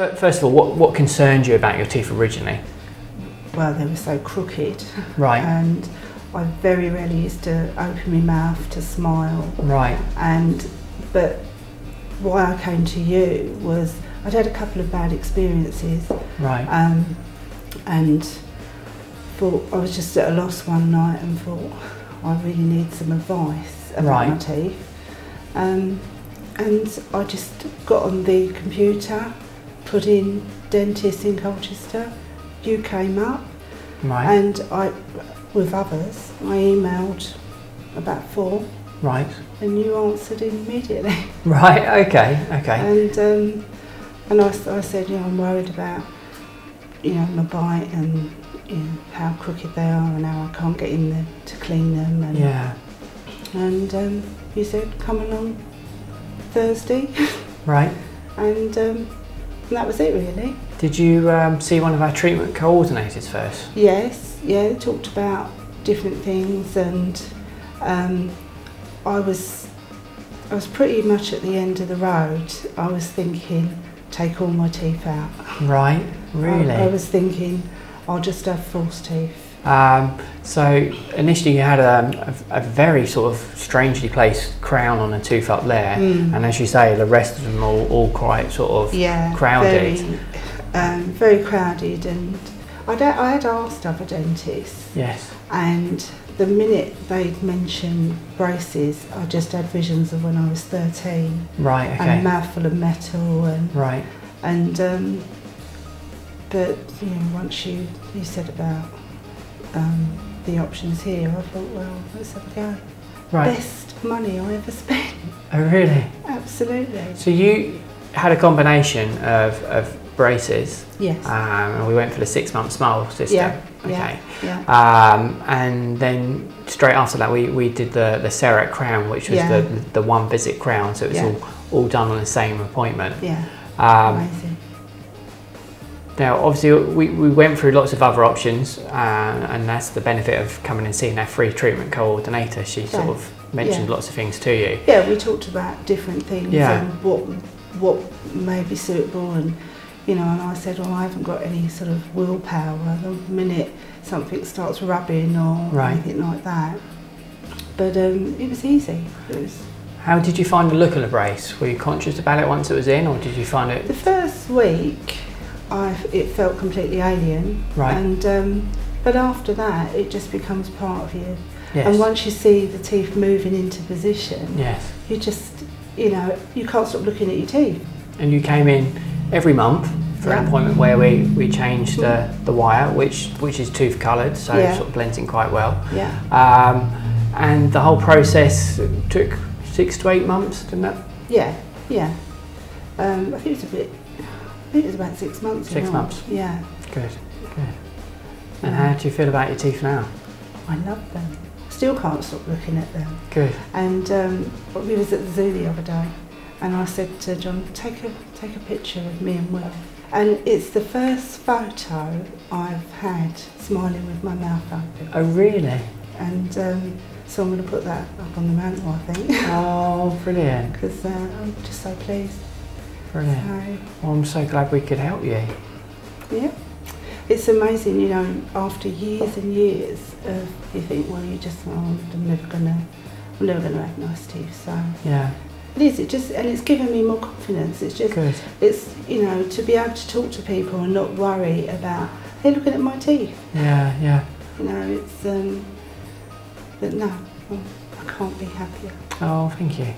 Fir- First of all, what, what concerned you about your teeth originally? Well, they were so crooked, Right, and I very rarely used to open my mouth to smile. right, And but why I came to you was I'd had a couple of bad experiences, right, um, and thought I was just at a loss one night and thought I really need some advice about my teeth. Um, and I just got on the computer, put in dentist in Colchester. You came up, right, and I, with others, I emailed about four, right, and you answered immediately. right, okay, okay. And um, and I, I said, you know, I'm worried about, you know, my bite and you know, how crooked they are and how I can't get in there to clean them. And, Yeah, and um, you said, come along Thursday, right. and, um, and that was it really. Did you um, see one of our treatment coordinators first? Yes, yeah, they talked about different things, and um, I was I was pretty much at the end of the road. I was thinking, take all my teeth out. Right, I, really? I was thinking, I'll just have false teeth. Um, so initially you had um, a, a very sort of strangely placed crown on a tooth up there, Mm. and as you say, the rest of them all, all quite sort of Yeah, crowded. Very, um, very crowded, and I, don't, I had asked other dentists, yes, and the minute they'd mentioned braces, I just had visions of when I was 13. right, and a okay, mouthful of metal and right, and um, but you know once you you said about um, the options here I thought well let's have a go right. best money I ever spent Oh, really? absolutely So you had a combination of, of braces, yes um, and we went for the six-month smile system. Yeah, Okay. yeah. yeah Um, and then straight after that, we, we did the the CEREC crown, which was Yeah. the, the one visit crown. So it was Yeah. all, all done on the same appointment. yeah Um, amazing now, obviously, we, we went through lots of other options, uh, and that's the benefit of coming and seeing our free treatment coordinator. She sort Yeah. of mentioned Yeah. lots of things to you. yeah we talked about different things Yeah. and what what may be suitable and you know and I said well I haven't got any sort of willpower the minute something starts rubbing or Right. anything like that but um, it was easy it was How did you find the look of the brace? Were you conscious about it once it was in, or did you find it? The first week, I it felt completely alien, right? and um, but after that, it just becomes part of you. yes. And once you see the teeth moving into position, yes. you just you know you can't stop looking at your teeth. And you came in every month for an appointment where we, we changed the, the wire, which which is tooth coloured, so it sort of blends in quite well. Yeah, Um, and the whole process took six to eight months, didn't it? yeah, yeah. Um, I think it was a bit. I think it was about six months. Six more. months. Yeah, Good, good. And how do you feel about your teeth now? I love them. Still can't stop looking at them. Good. And um, we was at the zoo the other day, and I said to John, "Take a take a picture of me and Will." And it's the first photo I've had smiling with my mouth open. Oh, really? And um, so I'm going to put that up on the mantle, I think, Oh, brilliant, because uh, I'm just so pleased. Brilliant. So, Well, I'm so glad we could help you. yeah. It's amazing, you know, after years and years of, you think, well, you just, oh, I'm never going to, I'm never to have nice teeth. So Yeah, it is, it just, and it's given me more confidence. It's just, good. it's you know to be able to talk to people and not worry about hey looking at my teeth Yeah, yeah. you know it's um but no I can't be happier Oh, thank you.